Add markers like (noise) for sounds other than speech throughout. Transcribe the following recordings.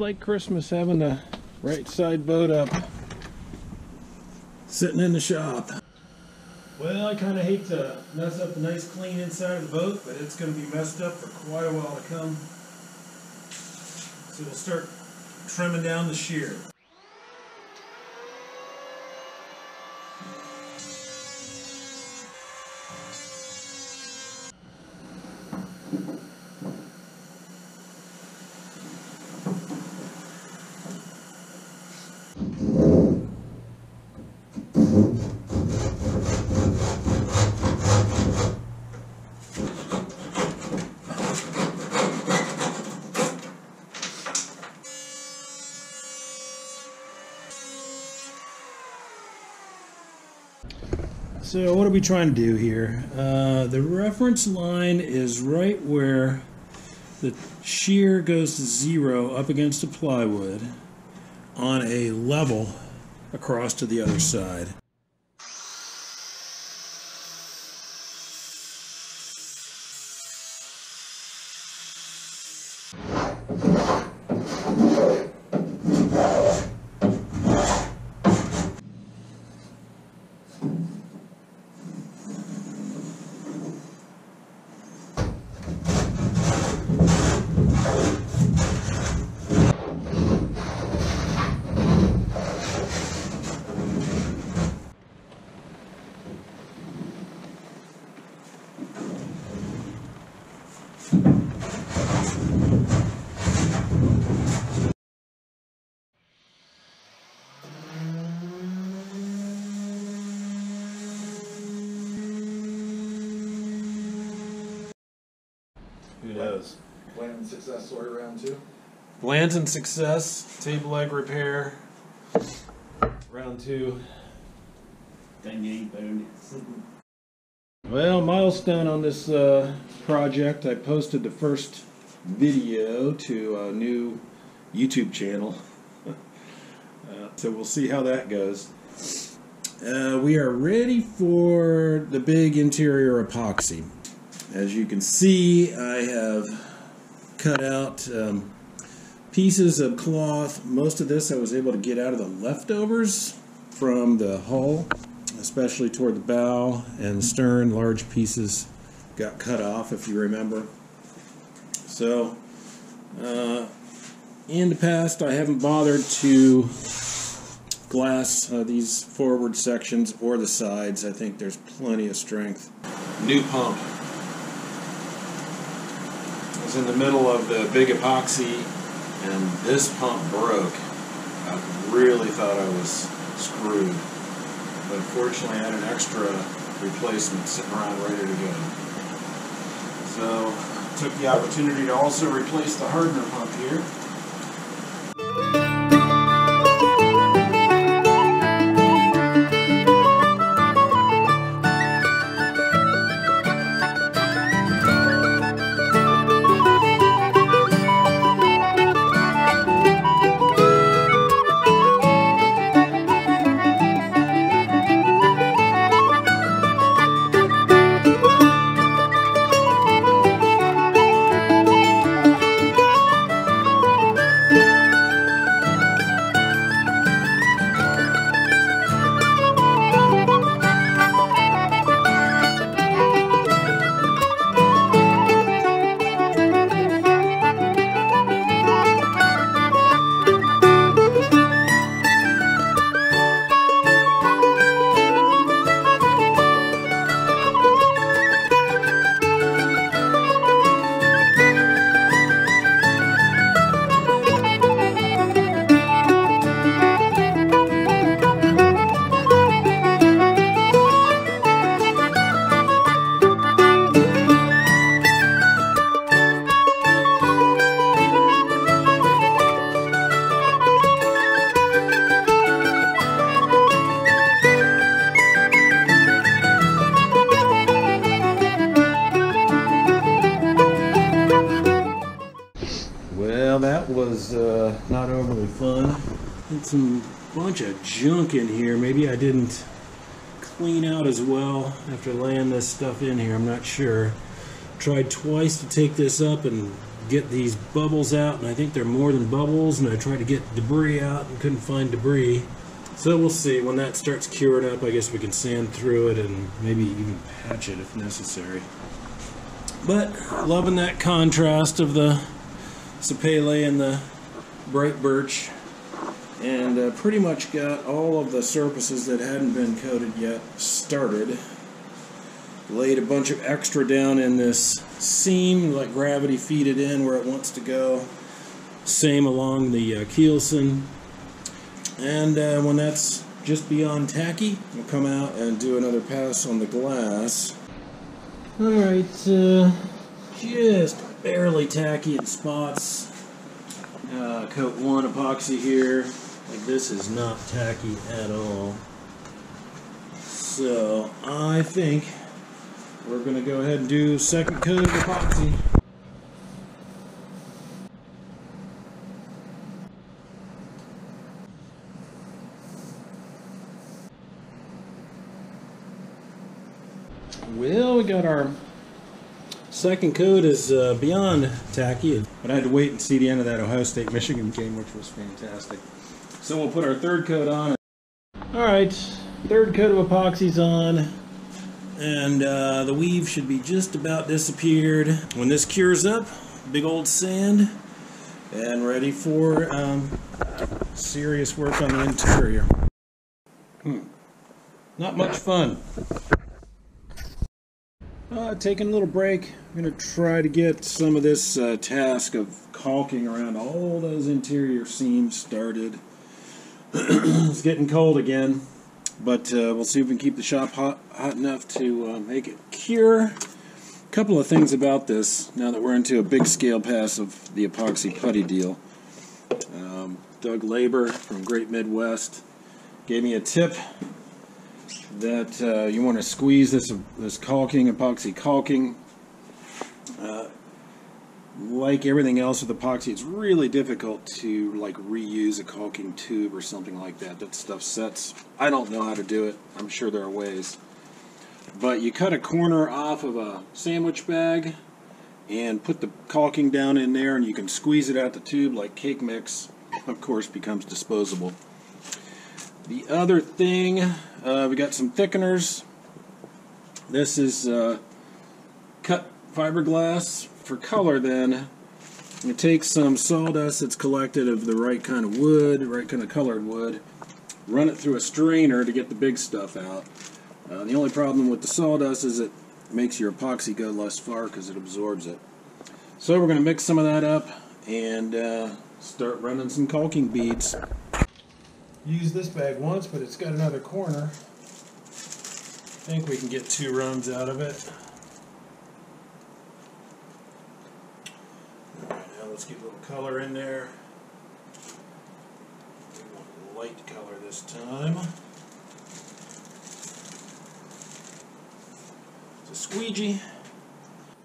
like Christmas having the right side boat up. Sitting in the shop. Well, I kind of hate to mess up the nice clean inside of the boat, but it's going to be messed up for quite a while to come. So we'll start trimming down the shear. So what are we trying to do here? Uh, the reference line is right where the shear goes to zero up against the plywood on a level across to the other side. Who knows? Plan success story round two. Blanton success, table leg repair, round two. Dang, ain't better (laughs) Well, milestone on this uh, project. I posted the first video to a new YouTube channel. (laughs) uh, so we'll see how that goes. Uh, we are ready for the big interior epoxy. As you can see, I have cut out um, pieces of cloth. Most of this I was able to get out of the leftovers from the hull especially toward the bow and stern. Large pieces got cut off, if you remember. So, uh, in the past, I haven't bothered to glass uh, these forward sections or the sides. I think there's plenty of strength. New pump. I was in the middle of the big epoxy, and this pump broke. I really thought I was screwed but fortunately I had an extra replacement sitting around ready to go. So took the opportunity to also replace the hardener pump here. Fun. Had some bunch of junk in here. Maybe I didn't clean out as well after laying this stuff in here. I'm not sure. Tried twice to take this up and get these bubbles out, and I think they're more than bubbles, and I tried to get debris out and couldn't find debris. So we'll see. When that starts curing up, I guess we can sand through it and maybe even patch it if necessary. But loving that contrast of the sapele and the bright birch. And uh, pretty much got all of the surfaces that hadn't been coated yet started. Laid a bunch of extra down in this seam, let gravity feed it in where it wants to go. Same along the uh, keelson. And uh, when that's just beyond tacky, we'll come out and do another pass on the glass. Alright, uh, just barely tacky in spots. Uh, coat one epoxy here. Like this is not tacky at all. So I think we're gonna go ahead and do second coat of epoxy. Well, we got our second coat is uh, beyond tacky, but I had to wait and see the end of that Ohio State Michigan game, which was fantastic. So we'll put our third coat on. All right, third coat of epoxy's on, and uh, the weave should be just about disappeared. When this cures up, big old sand, and ready for um, serious work on the interior. Hmm. Not much fun. Uh, taking a little break. I'm going to try to get some of this uh, task of caulking around all those interior seams started. (clears throat) it's getting cold again, but uh, we'll see if we can keep the shop hot, hot enough to uh, make it cure. A couple of things about this now that we're into a big scale pass of the epoxy putty deal. Um, Doug Labor from Great Midwest gave me a tip that uh, you want to squeeze this this caulking epoxy caulking. Uh, like everything else with epoxy it's really difficult to like reuse a caulking tube or something like that that stuff sets. I don't know how to do it. I'm sure there are ways. But you cut a corner off of a sandwich bag and put the caulking down in there and you can squeeze it out the tube like cake mix. Of course becomes disposable. The other thing, uh, we got some thickeners. This is uh, cut fiberglass for color then. You take some sawdust that's collected of the right kind of wood, right kind of colored wood, run it through a strainer to get the big stuff out. Uh, the only problem with the sawdust is it makes your epoxy go less far because it absorbs it. So we're going to mix some of that up and uh, start running some caulking beads used this bag once, but it's got another corner. I think we can get two runs out of it. Alright, now let's get a little color in there. We want light color this time. It's a squeegee.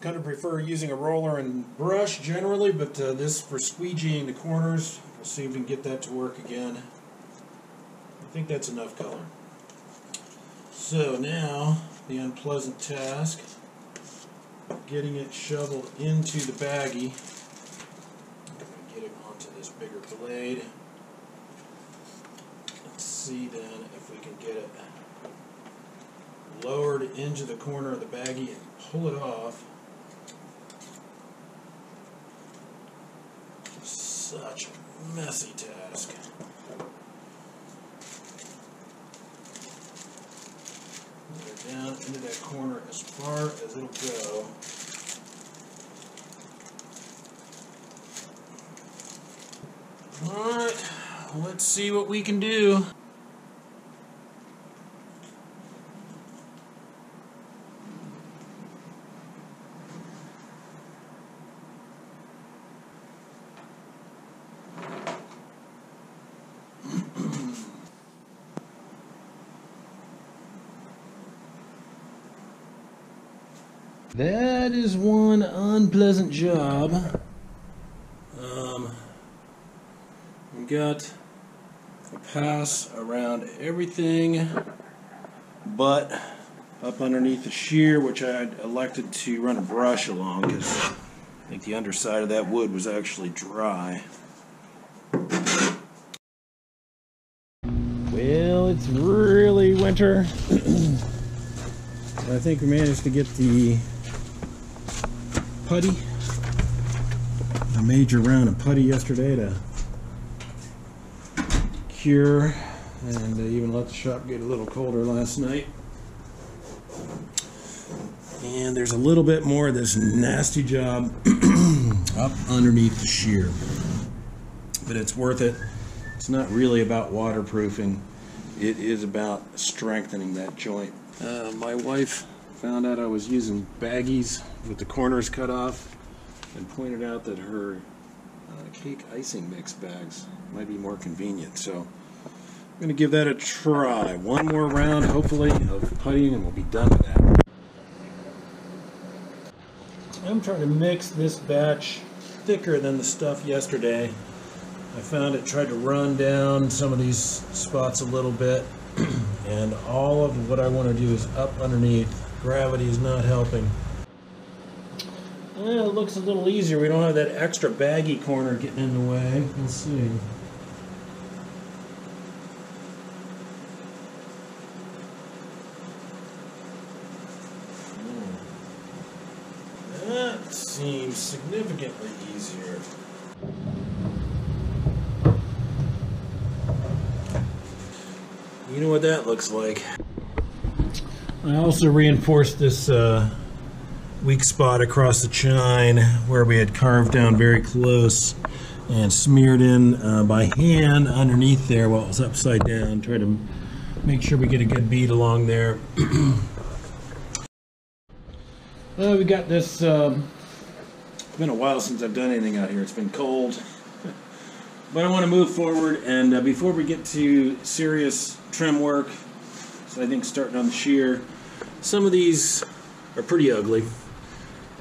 Kind of prefer using a roller and brush generally, but uh, this for squeegeeing the corners. We'll see if we can get that to work again. I think that's enough color. So now, the unpleasant task, getting it shoveled into the baggie. Get it onto this bigger blade. Let's see then if we can get it lowered into the corner of the baggie and pull it off. Such a messy task. Down into that corner as far as it'll go. Alright, let's see what we can do. That is one unpleasant job. Um, we got a pass around everything but up underneath the shear, which I elected to run a brush along because I think the underside of that wood was actually dry. Well, it's really winter. (clears throat) I think we managed to get the putty, a major round of putty yesterday to cure, and uh, even let the shop get a little colder last night. And there's a little bit more of this nasty job (clears throat) up underneath the shear. But it's worth it. It's not really about waterproofing. It is about strengthening that joint. Uh, my wife found out I was using baggies with the corners cut off and pointed out that her uh, cake icing mix bags might be more convenient. So I'm going to give that a try. One more round, hopefully, of puttying and we'll be done with that. I'm trying to mix this batch thicker than the stuff yesterday. I found it tried to run down some of these spots a little bit (clears throat) and all of what I want to do is up underneath. Gravity is not helping. It looks a little easier. We don't have that extra baggy corner getting in the way. Let's see. Hmm. That seems significantly easier. You know what that looks like. I also reinforced this uh, weak spot across the chine where we had carved down very close and smeared in uh, by hand underneath there while it was upside down. Try to make sure we get a good bead along there. (clears throat) well, we got this. Um, it's been a while since I've done anything out here. It's been cold. (laughs) but I want to move forward, and uh, before we get to serious trim work, so I think starting on the shear, some of these are pretty ugly.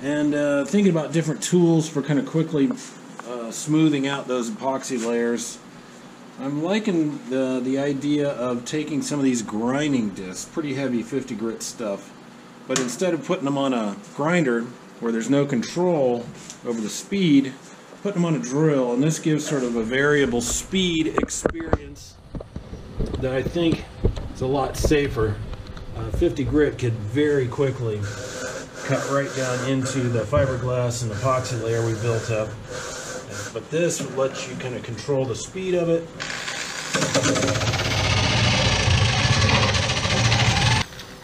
And uh, thinking about different tools for kind of quickly uh, smoothing out those epoxy layers, I'm liking the, the idea of taking some of these grinding discs, pretty heavy 50 grit stuff, but instead of putting them on a grinder where there's no control over the speed, putting them on a drill, and this gives sort of a variable speed experience that I think is a lot safer. Uh, 50 grit could very quickly cut right down into the fiberglass and epoxy layer we built up. But this lets you kind of control the speed of it.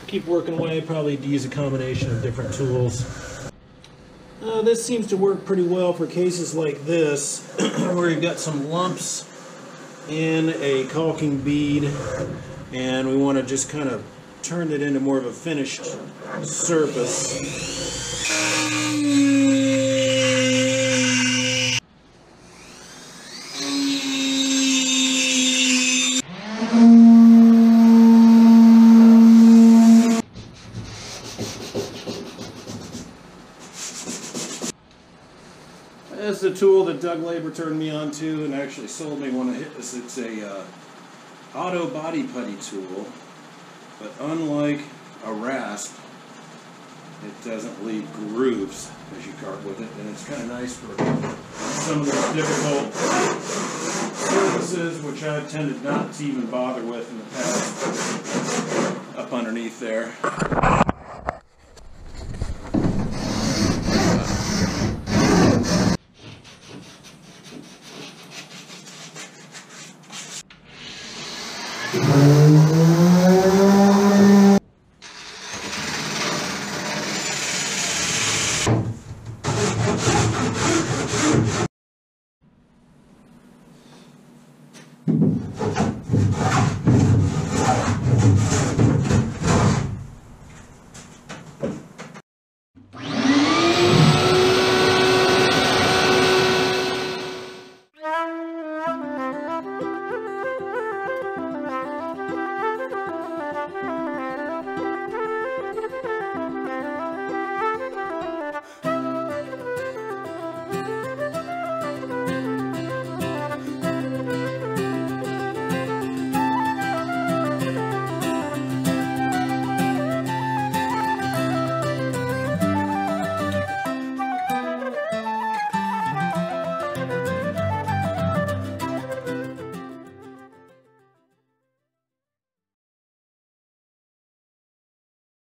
Keep working away, probably use a combination of different tools. Uh, this seems to work pretty well for cases like this, (clears throat) where you've got some lumps in a caulking bead, and we want to just kind of turn it into more of a finished surface. This is a tool that Doug Labor turned me on to and actually sold me I hit this. It's a uh, auto body putty tool, but unlike a rasp, it doesn't leave grooves as you carve with it, and it's kind of nice for some of those difficult surfaces, which I've tended not to even bother with in the past, up underneath there.